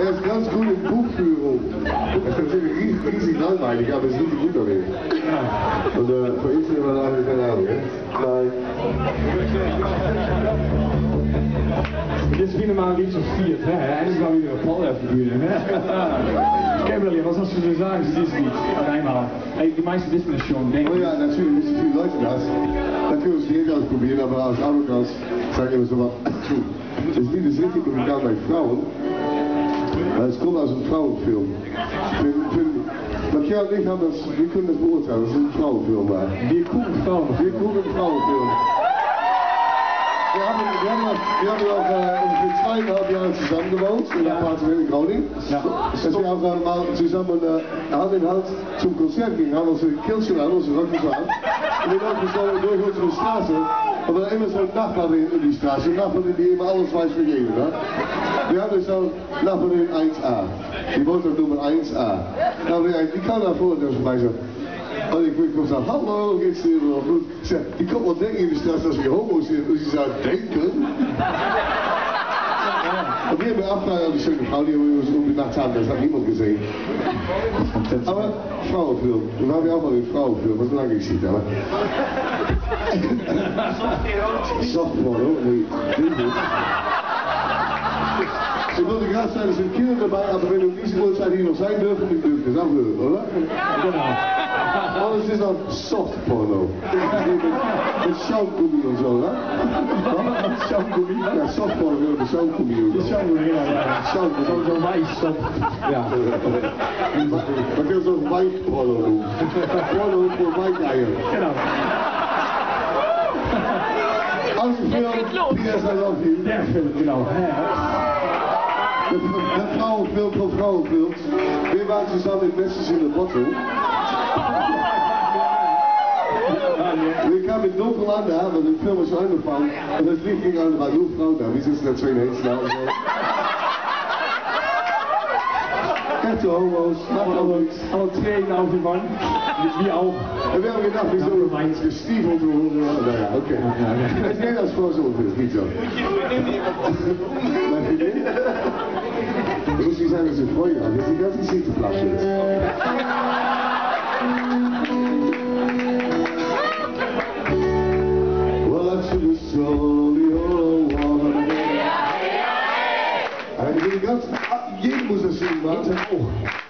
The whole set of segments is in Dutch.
Er ist ganz gut in Buchführung. Das ist natürlich riesig, riesig langweilig, aber es ist richtig gut darin. Und äh, für ihn wir leider keine Ahnung? Nein. Dit is helemaal niet zo viert, hè? Eindelijk kwam weer een Paul even de bühne, hè? Kimberly, was hast du zu sagen diesem Lied? Einmal. Hey, die meisten wissen es schon, denke Oh ja, natürlich wissen viele Leute das. Dafür muss jeder ausprobieren, aber aus Arroganz sage ich immer so was. Das Lied ist richtig bekannt bei Frauen. Es kommt aus einem Frauenfilm. Für, für, Markia und ich haben das, wir können das beurteilen, das ist ein Frauenfilm. war. Wir gucken Frauen. Wir gucken einen Frauenfilm. Wir haben, wir haben, wir haben auch äh, ungefähr zweieinhalb Jahre zusammen gewohnt in der Appartement in Groningen. Ja. Dass wir auch äh, mal zusammen äh, Hand in Hand zum Konzert gingen, haben unsere Kilschen an, unsere Röcken an. Und wir laufen so durch unsere Straße. Und dann immer so Nachbarin in die Straße, Nachbarin die immer alles weiß für jeden. Ne? Wir haben so Nachbarin 1a. Die woont op nummer 1a. Nou, die kan daar voor, dus bij zo. En ik kom zo, hallo, geht's dir wel goed? Ik zeg, die komt wel denken in de straat als je homo zit, dus je zou denken. Und wir haben abgefragt, ob die schöne Frau, die wir uns umgedacht haben, das hat niemand gesehen. Aber Frauenfilm, dann haben wir auch mal den Frauenfilm, was lange geschieht, aber. Softporno, nee, dit niet. Ik wilde graag zijn, er zijn kinderen erbij, aber wenn du diese Uhrzeit hier noch sein dürfen, ich dürfte das auch hören, oder? Genau. Alles is dan softporno. Met, met en zo, hè? Schaumgummi. Ja, softporno met schaumgummi en Die zo. Schaumgummi, ja, ja. Zo, Schaumgummi. zo wijs, zo. Ja. Man kan zo'n wijkporno doen. Porno voor wijkeieren. Genau. Als je veel PS I love you. Der Film, genau. Ja. De, de vrouwenfilm van vrouwenfilms. Weer waren ze met Messers in de Bottle. Wir kamen mit dunkel an da, aber der Film ist angefangen und das Licht ging an, war nur Frauen da. Wir sitzen da zwei Händen da und so. Echte Homos, nichts. Alle Tränen auf die Wand. Wie auch. Und wir haben gedacht, wieso meins gestiefelt worden? Naja, okay. Das geht als Frau so, das ist nicht so. Mein Idee? Du musst nicht sagen, dass ich Freude habe, das ist die ganze Sitzflasche. What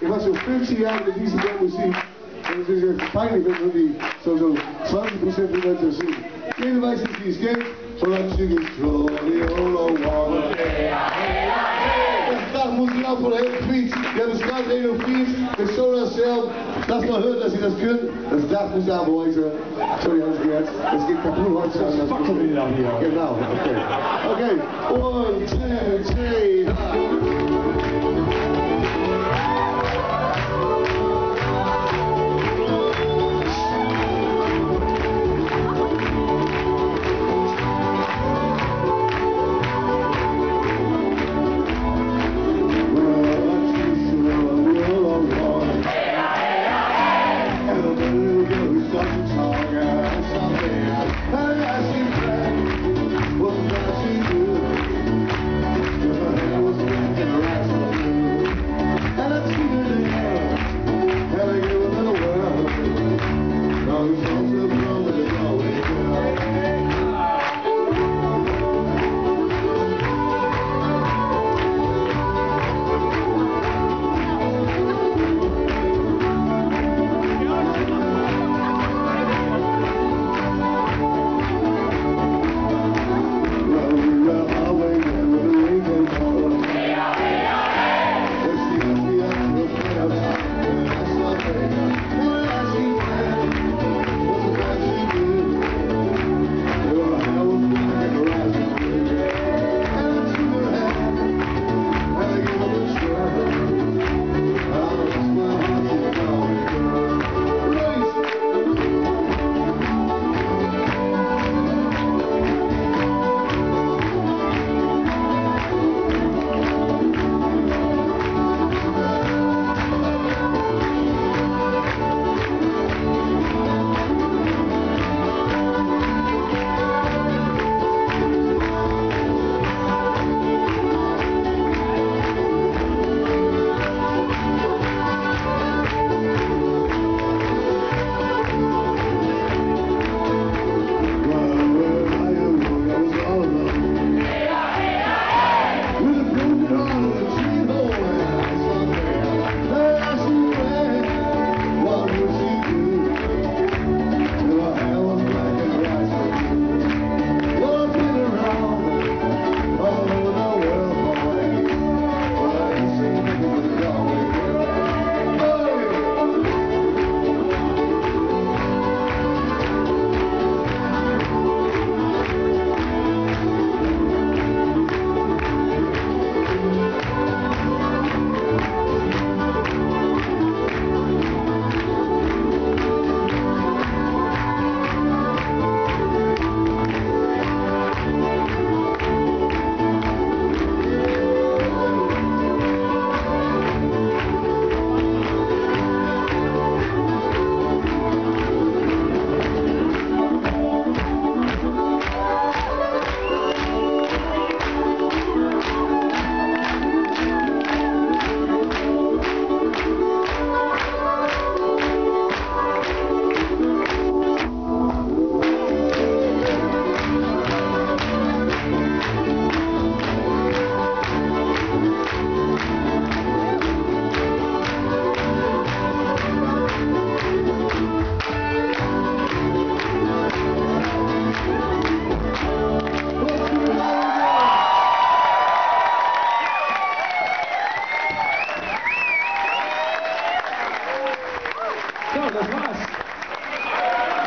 Ich war schon 50 Jahre mit dieser Band Musik. Und es ist jetzt peinlich, wenn man die so, so 20% der Leute singen. Jeder weiß nicht, wie es geht, sondern singe ich Glory All Over. Dag moet je nou voor de hele fiets. Je hebt een scout renoviers, de solar cell. Dat is maar das als je dat kunt. Dat is dag moet daar bewijzen. Sorry Hans Gert, dat is geen kapoen hard zijn. Dat pakken we niet aan hier. Genau, okay. Okay, 1, 2, 3, 4.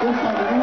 Thank you.